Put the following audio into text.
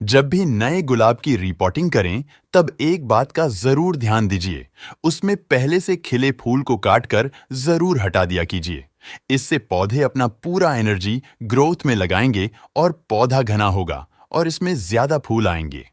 जब भी नए गुलाब की रिपोर्टिंग करें, तब एक बात का ज़रूर ध्यान दीजिए। उसमें पहले से खिले फूल को काटकर ज़रूर हटा दिया कीजिए। इससे पौधे अपना पूरा एनर्जी ग्रोथ में लगाएँगे और पौधा घना होगा और इसमें ज़्यादा फूल आएँगे।